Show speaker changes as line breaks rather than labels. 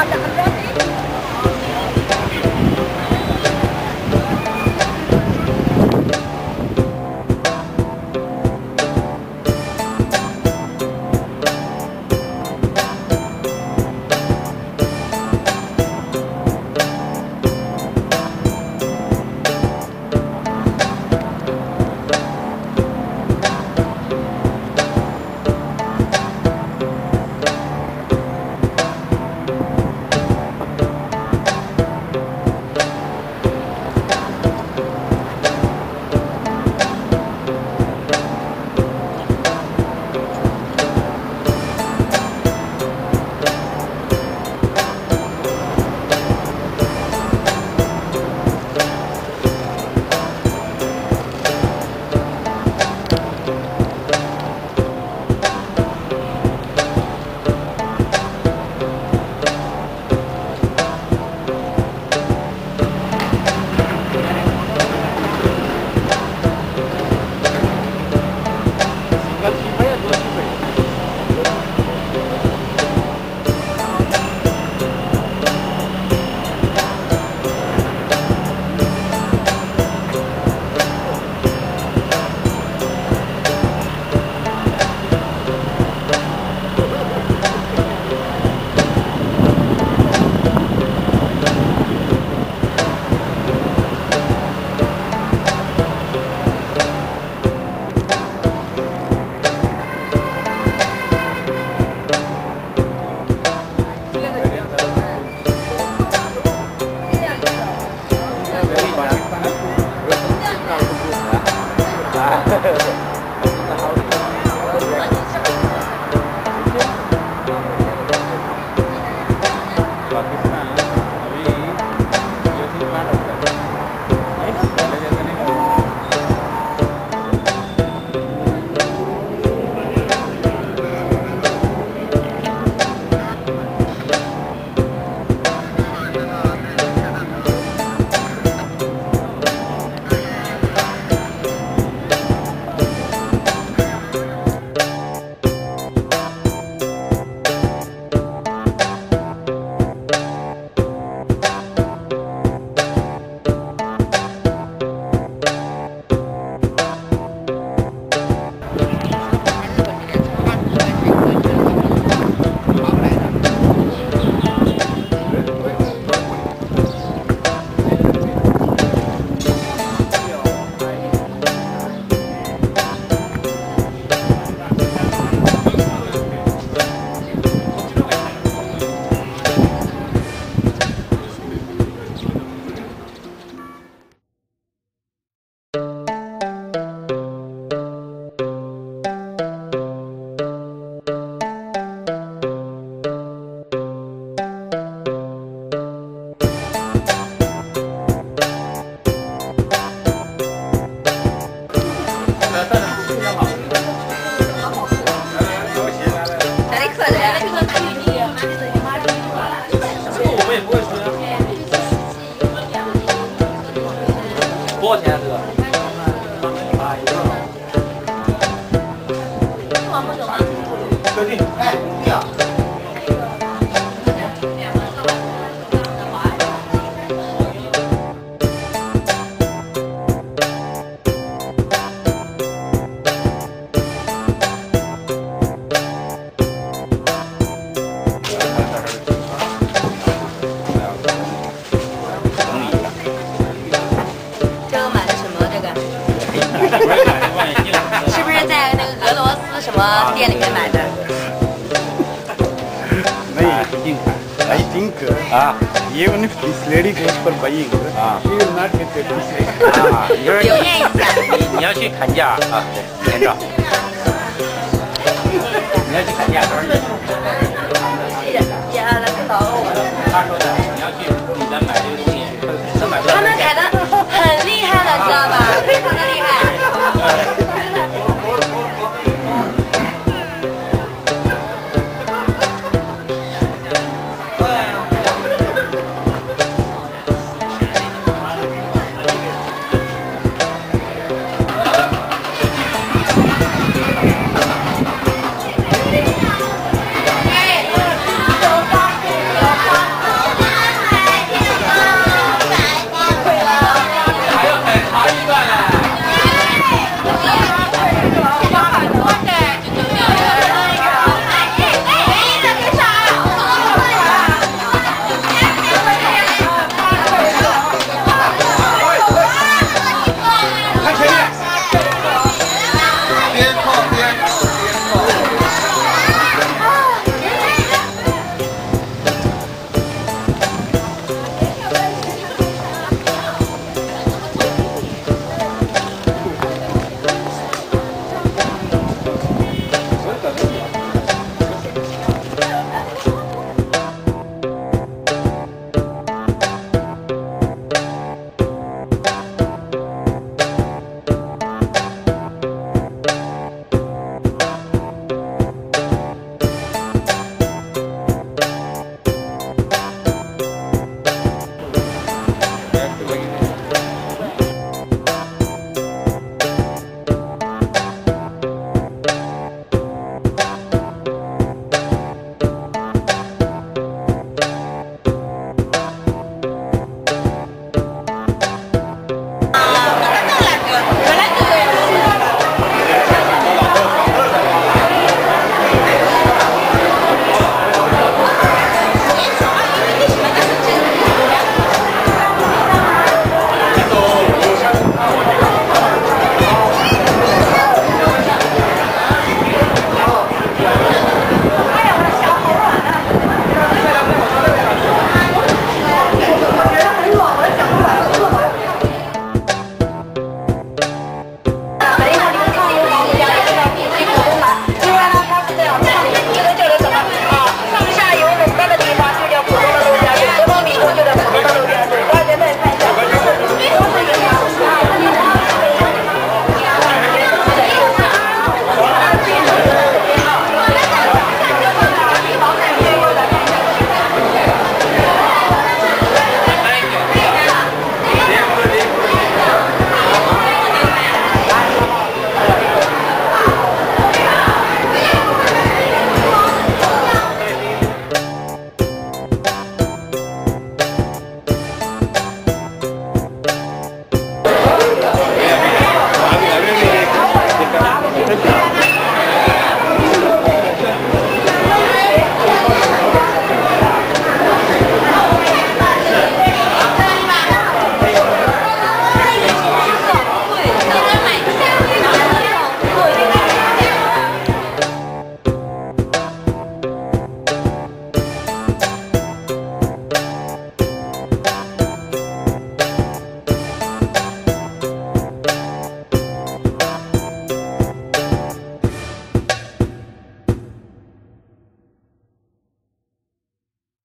ما تحرك 多少钱？
这个？一个。确定。么店里面买的
？नहीं I think
uh,
even if this lady goes for buying,
Ah.
she will not get the this.
啊，你说
留念一下。
你你要去砍价啊，对，签